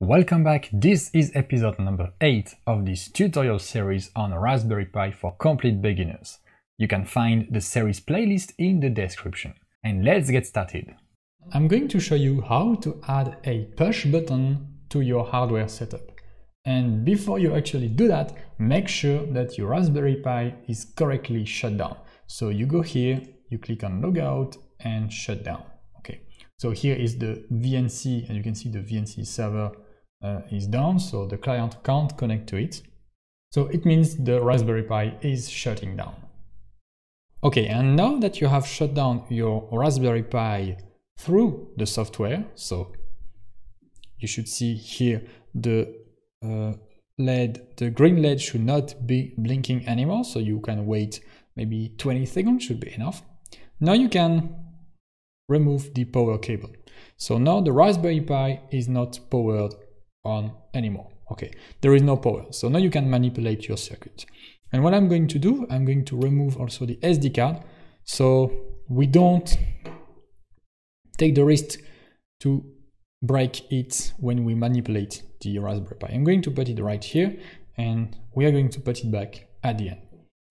Welcome back, this is episode number 8 of this tutorial series on Raspberry Pi for complete beginners. You can find the series playlist in the description. And let's get started. I'm going to show you how to add a push button to your hardware setup. And before you actually do that, make sure that your Raspberry Pi is correctly shut down. So you go here, you click on logout and shut down. Okay, so here is the VNC and you can see the VNC server uh, is down, so the client can't connect to it. So it means the Raspberry Pi is shutting down. Okay, and now that you have shut down your Raspberry Pi through the software, so you should see here the uh, LED, the green LED should not be blinking anymore, so you can wait maybe 20 seconds should be enough. Now you can remove the power cable. So now the Raspberry Pi is not powered on anymore. Okay, there is no power. So now you can manipulate your circuit. And what I'm going to do, I'm going to remove also the SD card. So we don't take the risk to break it when we manipulate the Raspberry Pi. I'm going to put it right here and we are going to put it back at the end.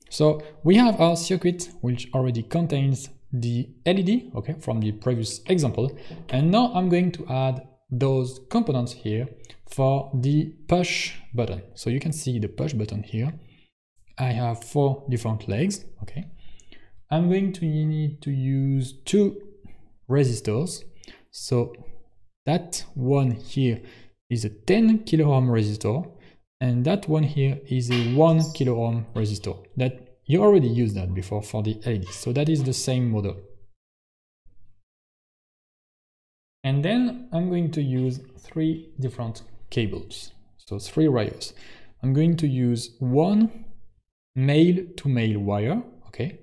So we have our circuit which already contains the LED, okay, from the previous example. And now I'm going to add those components here for the push button. So you can see the push button here. I have four different legs, okay. I'm going to need to use two resistors. So that one here is a 10 kilo ohm resistor and that one here is a 1 kilo ohm resistor that you already used that before for the LED. So that is the same model. And then I'm going to use three different cables. So three wires. I'm going to use one male to male wire. Okay.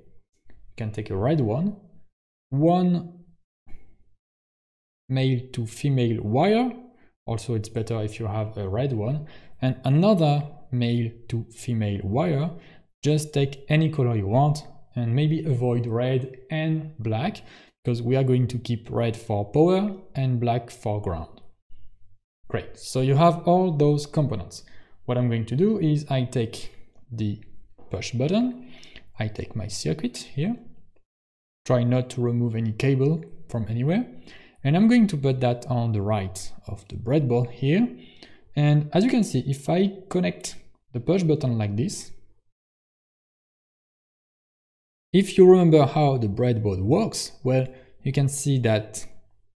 You can take a red one. One male to female wire. Also, it's better if you have a red one. And another male to female wire. Just take any color you want and maybe avoid red and black because we are going to keep red for power and black for ground. Great, so you have all those components. What I'm going to do is I take the push button, I take my circuit here, try not to remove any cable from anywhere, and I'm going to put that on the right of the breadboard here. And as you can see, if I connect the push button like this, if you remember how the breadboard works, well, you can see that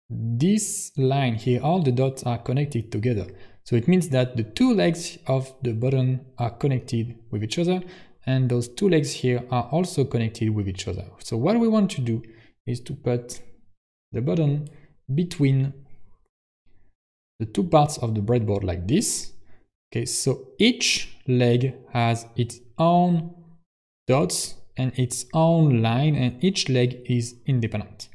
this line here, all the dots are connected together. So it means that the two legs of the button are connected with each other and those two legs here are also connected with each other. So what we want to do is to put the button between the two parts of the breadboard like this. Okay, so each leg has its own dots and its own line and each leg is independent.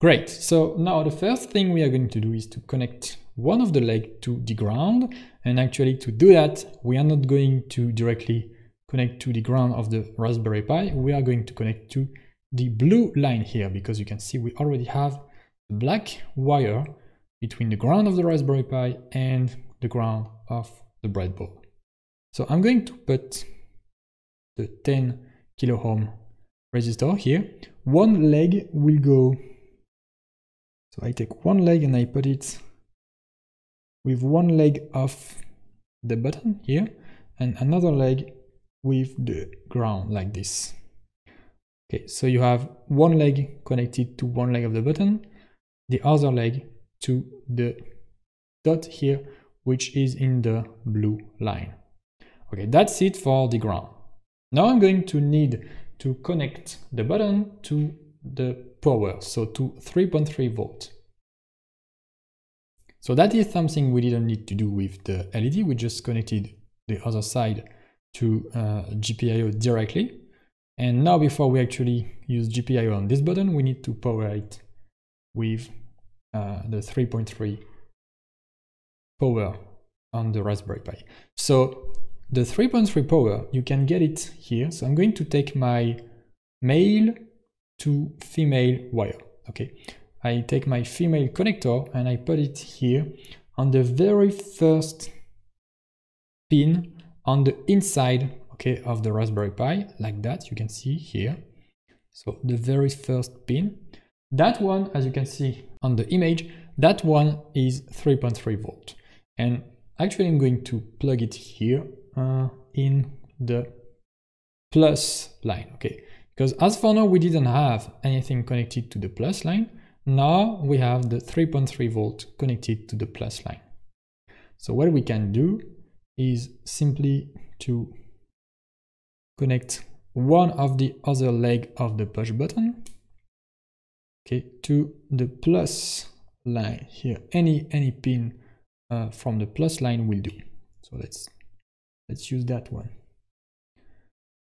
Great, so now the first thing we are going to do is to connect one of the leg to the ground and actually to do that we are not going to directly connect to the ground of the Raspberry Pi, we are going to connect to the blue line here because you can see we already have a black wire between the ground of the Raspberry Pi and the ground of the breadboard. So I'm going to put the 10 kilo ohm resistor here. One leg will go, so I take one leg and I put it with one leg off the button here and another leg with the ground like this. Okay, so you have one leg connected to one leg of the button, the other leg to the dot here, which is in the blue line. Okay, that's it for the ground. Now I'm going to need to connect the button to the power, so to 3.3 volt. So that is something we didn't need to do with the LED, we just connected the other side to uh, GPIO directly. And now before we actually use GPIO on this button, we need to power it with uh, the 3.3 power on the Raspberry Pi. So the 3.3 power, you can get it here. So I'm going to take my male to female wire. Okay, I take my female connector and I put it here on the very first pin on the inside okay, of the Raspberry Pi, like that, you can see here. So the very first pin. That one, as you can see on the image, that one is 3.3 volt. And actually I'm going to plug it here uh, in the plus line, okay? Because as for now, we didn't have anything connected to the plus line. Now we have the 3.3 volt connected to the plus line. So what we can do is simply to connect one of the other leg of the push button okay to the plus line here any any pin uh, from the plus line will do so let's let's use that one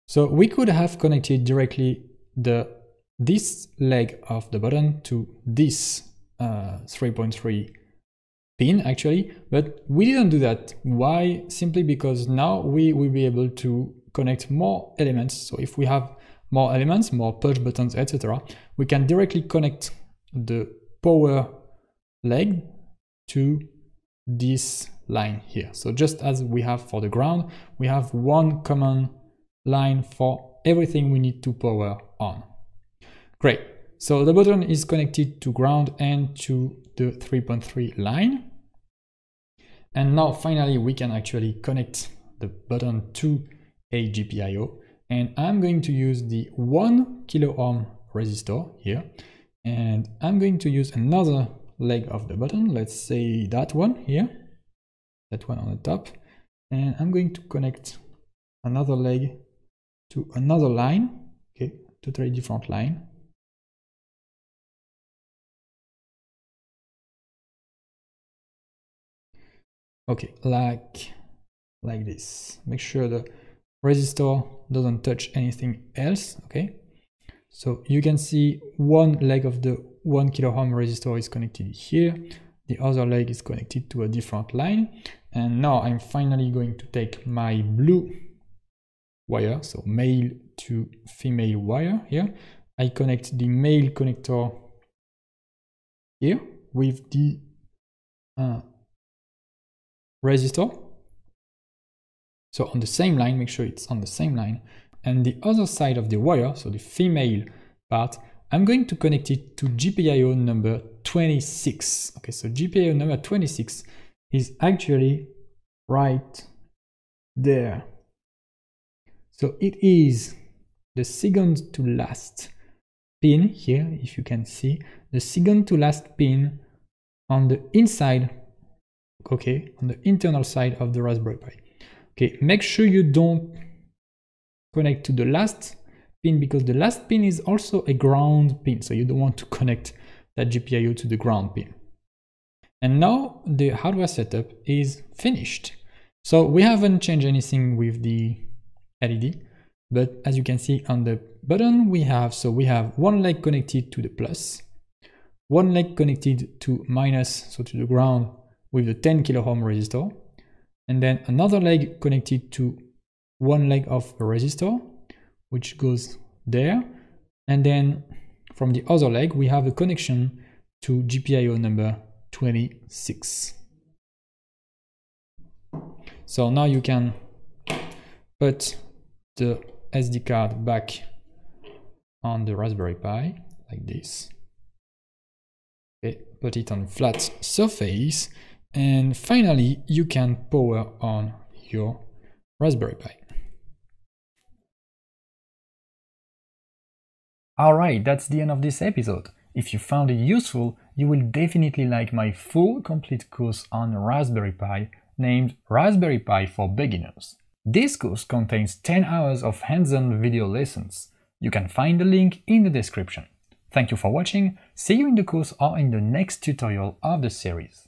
so we could have connected directly the this leg of the button to this uh, 3.3 pin actually but we didn't do that why simply because now we will be able to connect more elements. So if we have more elements, more push buttons, etc., we can directly connect the power leg to this line here. So just as we have for the ground, we have one common line for everything we need to power on. Great. So the button is connected to ground and to the 3.3 line. And now finally we can actually connect the button to a GPIO and I'm going to use the 1 kilo ohm resistor here and I'm going to use another leg of the button let's say that one here that one on the top. And I'm going to connect another leg to another line okay totally different line. Okay like like this. Make sure the resistor doesn't touch anything else okay? So you can see one leg of the one kilo ohm resistor is connected here. The other leg is connected to a different line and now i'm finally going to take my blue wire so male to female wire here i connect the male connector here with the uh, resistor so on the same line, make sure it's on the same line. And the other side of the wire, so the female part, I'm going to connect it to GPIO number 26. Okay, so GPIO number 26 is actually right there. So it is the second to last pin here, if you can see, the second to last pin on the inside, okay, on the internal side of the Raspberry Pi. Okay, make sure you don't connect to the last pin because the last pin is also a ground pin. So you don't want to connect that GPIO to the ground pin. And now the hardware setup is finished. So we haven't changed anything with the LED, but as you can see on the button we have, so we have one leg connected to the plus, one leg connected to minus, so to the ground with the 10 kilo ohm resistor, and then another leg connected to one leg of a resistor which goes there and then from the other leg we have a connection to GPIO number 26 so now you can put the SD card back on the Raspberry Pi like this okay, put it on flat surface and finally, you can power on your Raspberry Pi. Alright, that's the end of this episode. If you found it useful, you will definitely like my full complete course on Raspberry Pi named Raspberry Pi for Beginners. This course contains 10 hours of hands-on video lessons. You can find the link in the description. Thank you for watching, see you in the course or in the next tutorial of the series.